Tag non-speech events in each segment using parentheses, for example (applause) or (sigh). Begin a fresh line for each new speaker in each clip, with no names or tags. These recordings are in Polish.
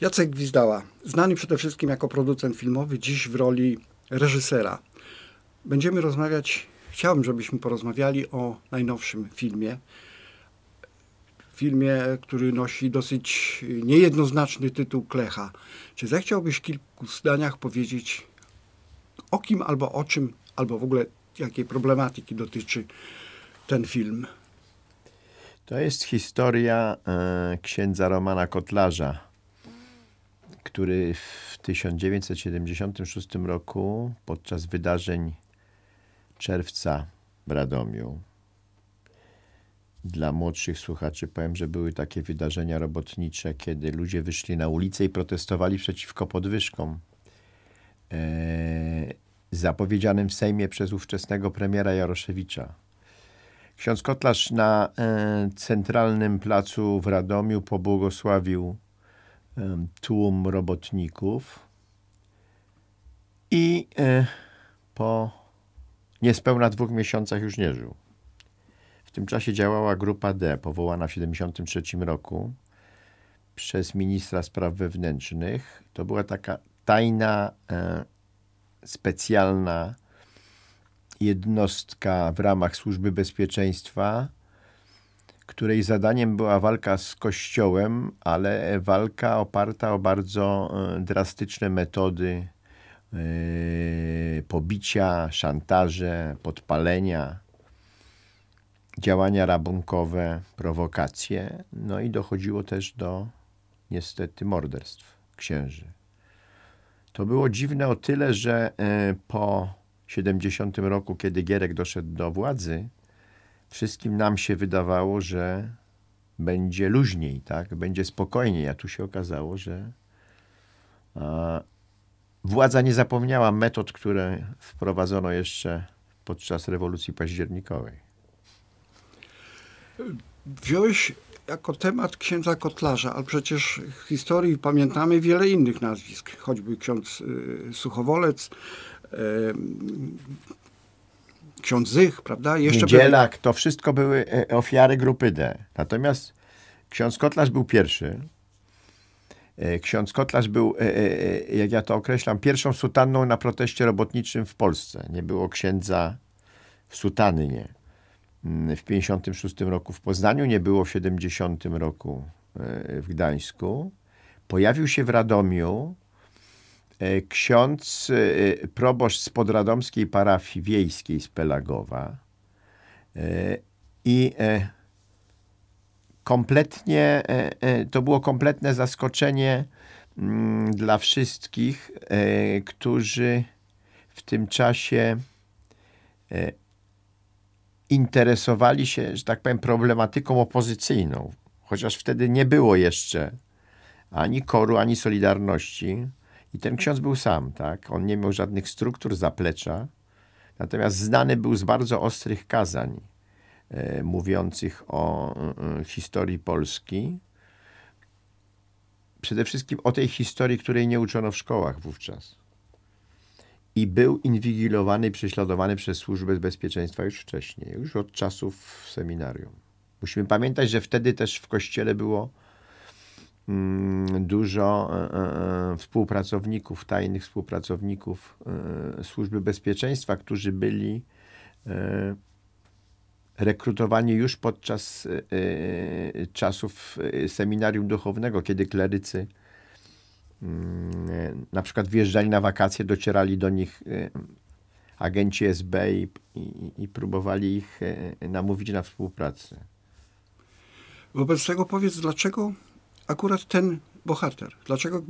Jacek Gwizdała, znany przede wszystkim jako producent filmowy, dziś w roli reżysera. Będziemy rozmawiać, chciałbym, żebyśmy porozmawiali o najnowszym filmie. Filmie, który nosi dosyć niejednoznaczny tytuł Klecha. Czy zechciałbyś w kilku zdaniach powiedzieć o kim albo o czym, albo w ogóle jakiej problematyki dotyczy ten film?
To jest historia e, księdza Romana Kotlarza, który w 1976 roku podczas wydarzeń czerwca w Radomiu dla młodszych słuchaczy powiem, że były takie wydarzenia robotnicze, kiedy ludzie wyszli na ulicę i protestowali przeciwko podwyżkom e, zapowiedzianym w Sejmie przez ówczesnego premiera Jaroszewicza. Ksiądz Kotlarz na e, centralnym placu w Radomiu pobłogosławił tłum robotników i e, po niespełna dwóch miesiącach już nie żył. W tym czasie działała Grupa D, powołana w 1973 roku przez ministra spraw wewnętrznych. To była taka tajna, e, specjalna jednostka w ramach Służby Bezpieczeństwa, której zadaniem była walka z Kościołem, ale walka oparta o bardzo e, drastyczne metody e, pobicia, szantaże, podpalenia, działania rabunkowe, prowokacje. No i dochodziło też do niestety morderstw księży. To było dziwne o tyle, że e, po 70 roku, kiedy Gierek doszedł do władzy, wszystkim nam się wydawało, że będzie luźniej, tak? będzie spokojniej, a tu się okazało, że a, władza nie zapomniała metod, które wprowadzono jeszcze podczas rewolucji październikowej.
Wziąłeś jako temat księdza Kotlarza, ale przecież w historii pamiętamy wiele innych nazwisk, choćby ksiądz y, Suchowolec, ksiądz Zych, prawda?
Jeszcze Niedzielak, to wszystko były e, ofiary grupy D. Natomiast ksiądz Kotlarz był pierwszy. E, ksiądz Kotlarz był, e, jak ja to określam, pierwszą sutanną na proteście robotniczym w Polsce. Nie było księdza w sutany, nie. Mm, w 56 roku w Poznaniu, nie było w 70 roku w Gdańsku. Pojawił się w Radomiu ksiądz e, proboszcz z podradomskiej parafii wiejskiej z Pelagowa e, i kompletnie, to było kompletne zaskoczenie mm, dla wszystkich, którzy w tym czasie interesowali się, że tak powiem, problematyką opozycyjną, chociaż wtedy nie było jeszcze ani koru, ani Solidarności. I ten ksiądz był sam, tak? On nie miał żadnych struktur zaplecza, natomiast znany był z bardzo ostrych kazań e, mówiących o e, historii Polski. Przede wszystkim o tej historii, której nie uczono w szkołach wówczas. I był inwigilowany prześladowany przez służbę bezpieczeństwa już wcześniej, już od czasów seminarium. Musimy pamiętać, że wtedy też w kościele było dużo e, e, współpracowników, tajnych współpracowników e, Służby Bezpieczeństwa, którzy byli rekrutowani już podczas czasów seminarium duchownego, kiedy klerycy mm, na przykład wjeżdżali na wakacje, docierali do nich agenci SB i, i, i próbowali ich namówić na współpracę.
Wobec tego powiedz, dlaczego akurat ten bohater? Dlaczego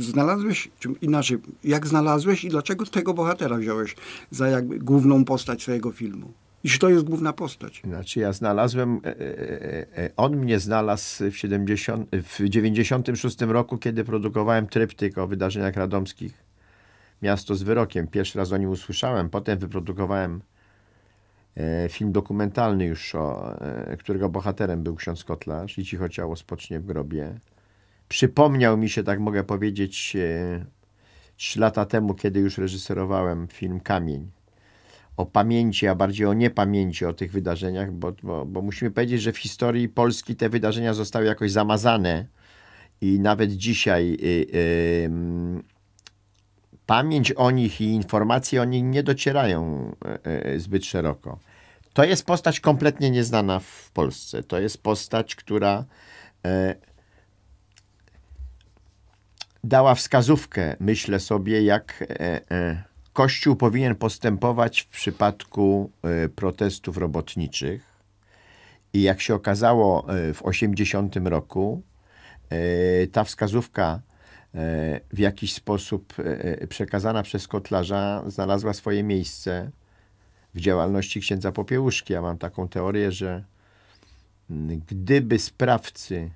znalazłeś, czy inaczej, jak znalazłeś i dlaczego tego bohatera wziąłeś za jakby główną postać swojego filmu? Iż to jest główna postać.
Znaczy ja znalazłem, e, e, e, on mnie znalazł w, 70, w 96 roku, kiedy produkowałem tryptyk o wydarzeniach radomskich. Miasto z wyrokiem. Pierwszy raz o nim usłyszałem. Potem wyprodukowałem film dokumentalny już, o, e, którego bohaterem był ksiądz Kotlarz i cicho ciało spocznie w grobie. Przypomniał mi się, tak mogę powiedzieć, e, trzy lata temu, kiedy już reżyserowałem film Kamień. O pamięci, a bardziej o niepamięci o tych wydarzeniach, bo, bo, bo musimy powiedzieć, że w historii Polski te wydarzenia zostały jakoś zamazane i nawet dzisiaj y, y, mm, pamięć o nich i informacje o nich nie docierają y, y, zbyt szeroko. To jest postać kompletnie nieznana w Polsce. To jest postać, która e, dała wskazówkę, myślę sobie, jak e, e, Kościół powinien postępować w przypadku e, protestów robotniczych. I jak się okazało e, w 80 roku, e, ta wskazówka e, w jakiś sposób e, przekazana przez kotlarza znalazła swoje miejsce w działalności księdza Popiełuszki. Ja mam taką teorię, że mm, gdyby sprawcy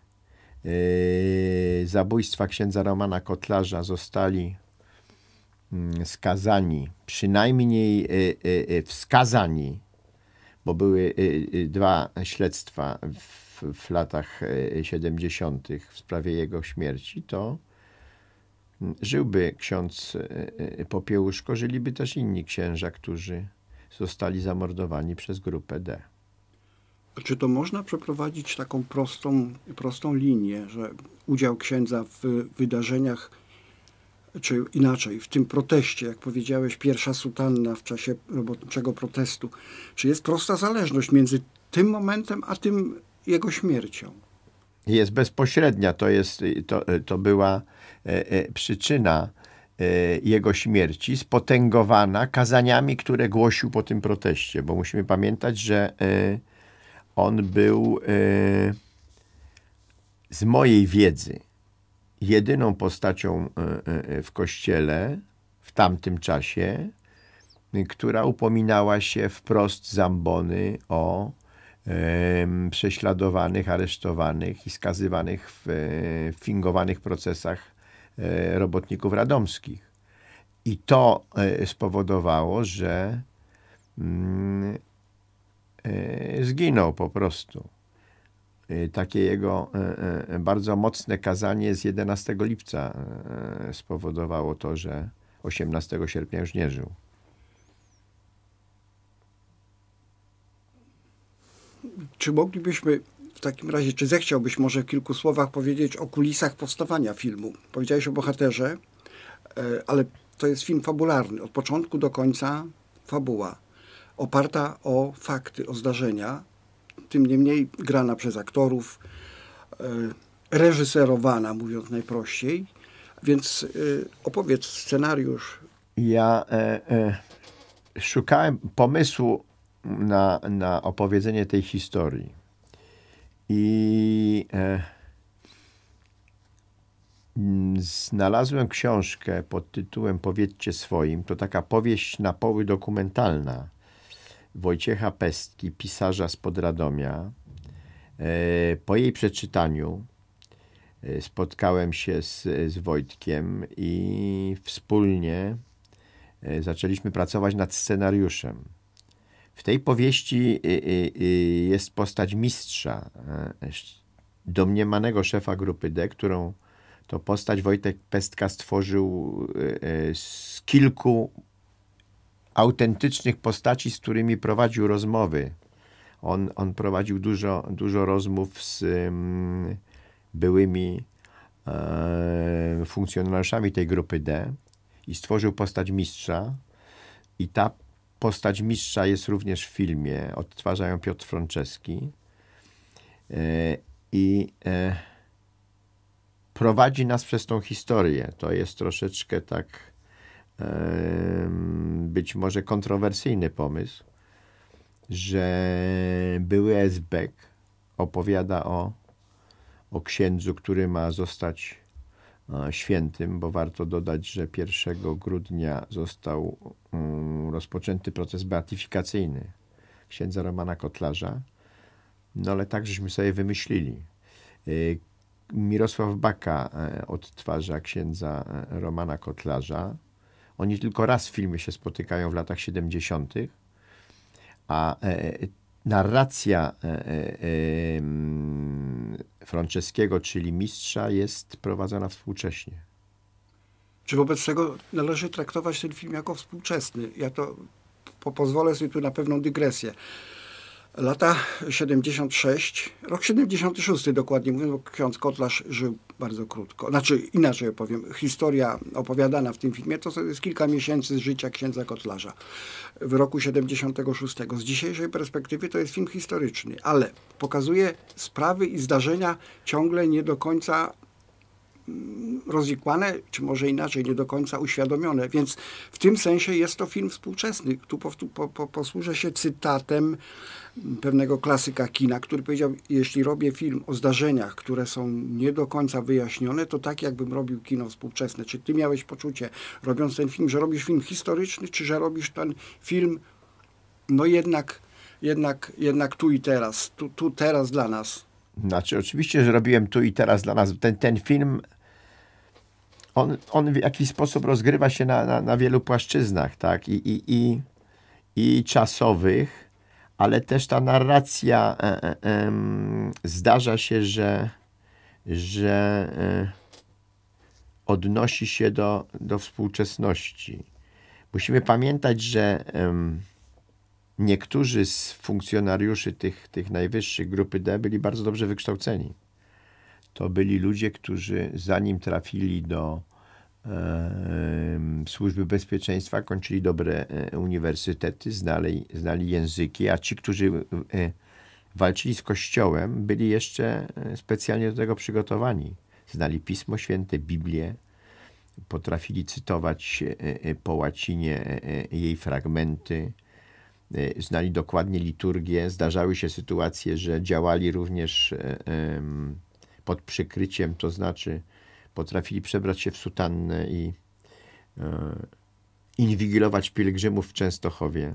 zabójstwa księdza Romana Kotlarza zostali mm, skazani, przynajmniej wskazani, bo były dwa śledztwa w, w latach yy, 70. w sprawie jego śmierci, to żyłby ksiądz yy, yy, Popiełuszko, żyliby też inni księża, którzy zostali zamordowani przez grupę D.
Czy to można przeprowadzić taką prostą, prostą linię, że udział księdza w wydarzeniach, czy inaczej, w tym proteście, jak powiedziałeś, pierwsza sutanna w czasie robotniczego protestu, czy jest prosta zależność między tym momentem, a tym jego śmiercią?
Jest bezpośrednia, to, jest, to, to była e, e, przyczyna e, jego śmierci, spotęgowana kazaniami, które głosił po tym proteście, bo musimy pamiętać, że e, on był e, z mojej wiedzy jedyną postacią e, e, w kościele w tamtym czasie, która upominała się wprost z ambony o prześladowanych, aresztowanych i skazywanych w e, fingowanych procesach e, robotników radomskich. I to e, spowodowało, że mm, e, zginął po prostu. E, Takie jego e, e, bardzo mocne kazanie z 11 lipca e, spowodowało to, że 18 sierpnia już nie żył.
Czy moglibyśmy w takim razie, czy zechciałbyś może w kilku słowach powiedzieć o kulisach powstawania filmu? Powiedziałeś o bohaterze, e, ale to jest film fabularny. Od początku do końca fabuła. Oparta o fakty, o zdarzenia. Tym niemniej grana przez aktorów, e, reżyserowana, mówiąc najprościej. Więc e, opowiedz scenariusz.
Ja e, e, szukałem pomysłu na, na opowiedzenie tej historii. I e, mm, znalazłem książkę pod tytułem Powiedzcie swoim. To taka powieść na poły dokumentalna Wojciecha Pestki, pisarza z Podradomia. E, po jej przeczytaniu e, spotkałem się z, z Wojtkiem i wspólnie e, zaczęliśmy pracować nad scenariuszem. W tej powieści y, y, y, jest postać mistrza, e, domniemanego szefa grupy D, którą to postać Wojtek Pestka stworzył e, e, z kilku autentycznych postaci, z którymi prowadził rozmowy. On, on prowadził dużo, dużo rozmów z mm, byłymi funkcjonariuszami tej grupy D i stworzył postać mistrza. I ta postać mistrza jest również w filmie. Odtwarza ją Piotr Franceski. E, I e, prowadzi nas przez tą historię. To jest troszeczkę tak być może kontrowersyjny pomysł, że były esbek opowiada o, o księdzu, który ma zostać świętym, bo warto dodać, że 1 grudnia został mm, rozpoczęty proces beatyfikacyjny księdza Romana Kotlarza. No ale tak żeśmy sobie wymyślili. Y, Mirosław Baka e, odtwarza księdza e, Romana Kotlarza. Oni tylko raz w filmie się spotykają w latach 70., a e, narracja e, e, em, Franceskiego, czyli mistrza, jest prowadzona współcześnie.
Czy wobec tego należy traktować ten film jako współczesny? Ja to po, pozwolę sobie tu na pewną dygresję. Lata 76, rok 76 dokładnie mówiąc, bo ksiądz Kotlarz żył bardzo krótko. Znaczy inaczej opowiem, historia opowiadana w tym filmie to jest kilka miesięcy z życia księdza Kotlarza w roku 76. Z dzisiejszej perspektywy to jest film historyczny, ale pokazuje sprawy i zdarzenia ciągle nie do końca rozwikłane, czy może inaczej, nie do końca uświadomione. Więc w tym sensie jest to film współczesny. Tu po, po, posłużę się cytatem pewnego klasyka kina, który powiedział, jeśli robię film o zdarzeniach, które są nie do końca wyjaśnione, to tak jakbym robił kino współczesne. Czy ty miałeś poczucie, robiąc ten film, że robisz film historyczny, czy że robisz ten film, no jednak, jednak, jednak tu i teraz, tu, tu teraz dla nas?
Znaczy, oczywiście, że robiłem tu i teraz dla nas. Ten, ten film, on, on w jakiś sposób rozgrywa się na, na, na wielu płaszczyznach, tak? I, i, i, i czasowych, ale też ta narracja e, e, e, zdarza się, że, że e, odnosi się do, do współczesności. Musimy pamiętać, że niektórzy z funkcjonariuszy tych, tych najwyższych grupy D byli bardzo dobrze wykształceni. To byli ludzie, którzy zanim trafili do e, służby bezpieczeństwa, kończyli dobre e, uniwersytety, znali, znali języki, a ci, którzy e, walczyli z Kościołem, byli jeszcze e, specjalnie do tego przygotowani. Znali Pismo Święte, Biblię, potrafili cytować e, po łacinie jej fragmenty, znali dokładnie liturgię. Zdarzały się sytuacje, że działali również pod przykryciem, to znaczy potrafili przebrać się w sutannę i inwigilować pielgrzymów w Częstochowie.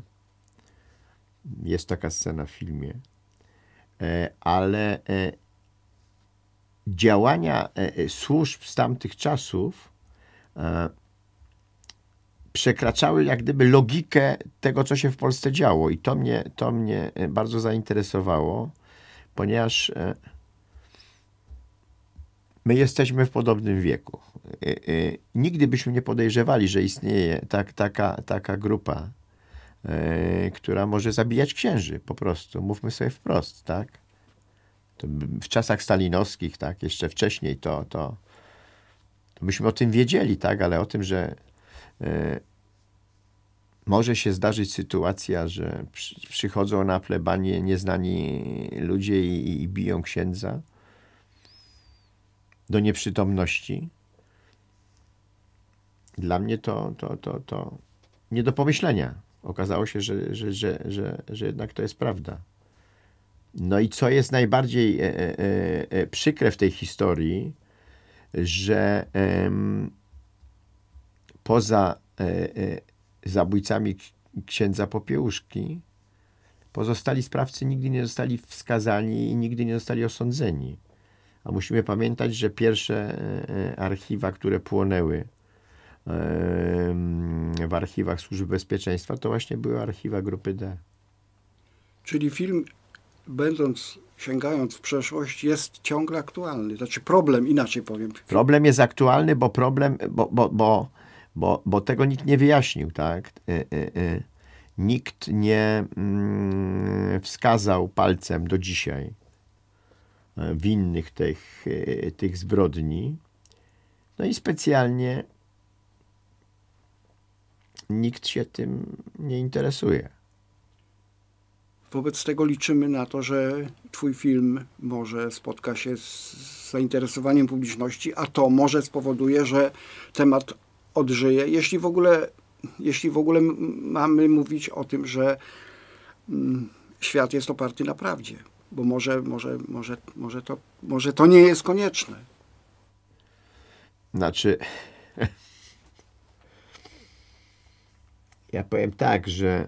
Jest taka scena w filmie. Ale działania służb z tamtych czasów przekraczały jak gdyby logikę tego, co się w Polsce działo. I to mnie, to mnie bardzo zainteresowało, ponieważ my jesteśmy w podobnym wieku. Nigdy byśmy nie podejrzewali, że istnieje tak, taka, taka grupa, która może zabijać księży po prostu. Mówmy sobie wprost, tak? W czasach stalinowskich, tak, jeszcze wcześniej, to, to, to myśmy o tym wiedzieli, tak, ale o tym, że może się zdarzyć sytuacja, że przychodzą na plebanie nieznani ludzie i, i biją księdza do nieprzytomności. Dla mnie to, to, to, to nie do pomyślenia. Okazało się, że, że, że, że, że jednak to jest prawda. No i co jest najbardziej e, e, e, przykre w tej historii, że e, poza zabójcami księdza Popiełuszki, pozostali sprawcy nigdy nie zostali wskazani i nigdy nie zostali osądzeni. A musimy pamiętać, że pierwsze archiwa, które płonęły w archiwach Służby Bezpieczeństwa, to właśnie były archiwa grupy D.
Czyli film, będąc, sięgając w przeszłość, jest ciągle aktualny. Znaczy problem, inaczej powiem.
Problem jest aktualny, bo problem, bo, bo, bo, bo, bo tego nikt nie wyjaśnił, tak? Nikt nie mm, wskazał palcem do dzisiaj winnych tych, tych zbrodni. No i specjalnie nikt się tym nie interesuje.
Wobec tego liczymy na to, że Twój film może spotka się z zainteresowaniem publiczności, a to może spowoduje, że temat odżyje, jeśli w ogóle, jeśli w ogóle mamy mówić o tym, że mm, świat jest oparty na prawdzie, bo może, może, może, może, to, może to nie jest konieczne.
Znaczy, (laughs) ja powiem tak, że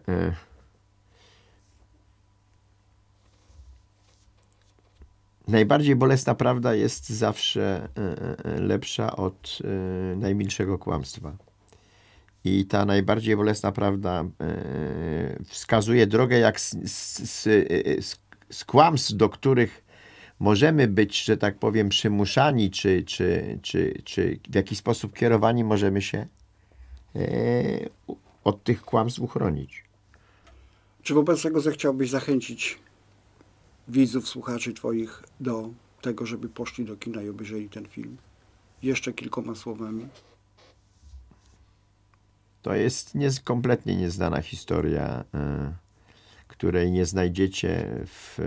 najbardziej bolesna prawda jest zawsze lepsza od najmilszego kłamstwa. I ta najbardziej bolesna prawda wskazuje drogę, jak z, z, z, z kłamstw, do których możemy być, że tak powiem, przymuszani, czy, czy, czy, czy w jakiś sposób kierowani, możemy się od tych kłamstw uchronić.
Czy wobec tego zechciałbyś zachęcić widzów, słuchaczy Twoich do tego, żeby poszli do kina i obejrzeli ten film? Jeszcze kilkoma słowami.
To jest nie, kompletnie nieznana historia, y, której nie znajdziecie w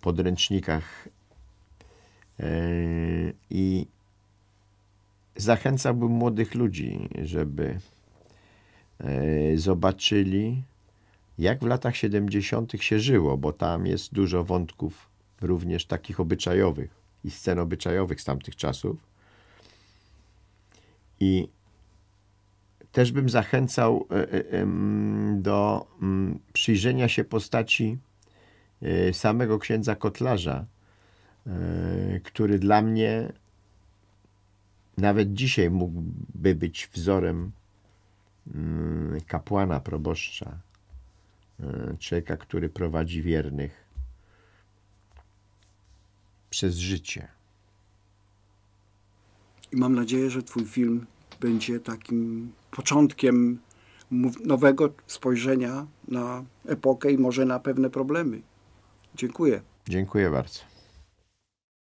podręcznikach. Y, I zachęcałbym młodych ludzi, żeby y, zobaczyli, jak w latach 70. się żyło, bo tam jest dużo wątków również takich obyczajowych i scen obyczajowych z tamtych czasów. I też bym zachęcał e, e, do mm, przyjrzenia się postaci e, samego księdza Kotlarza, który dla mnie nawet dzisiaj mógłby być wzorem mm, kapłana, proboszcza, człowieka, który prowadzi wiernych przez życie.
I mam nadzieję, że Twój film będzie takim początkiem nowego spojrzenia na epokę i może na pewne problemy. Dziękuję.
Dziękuję bardzo.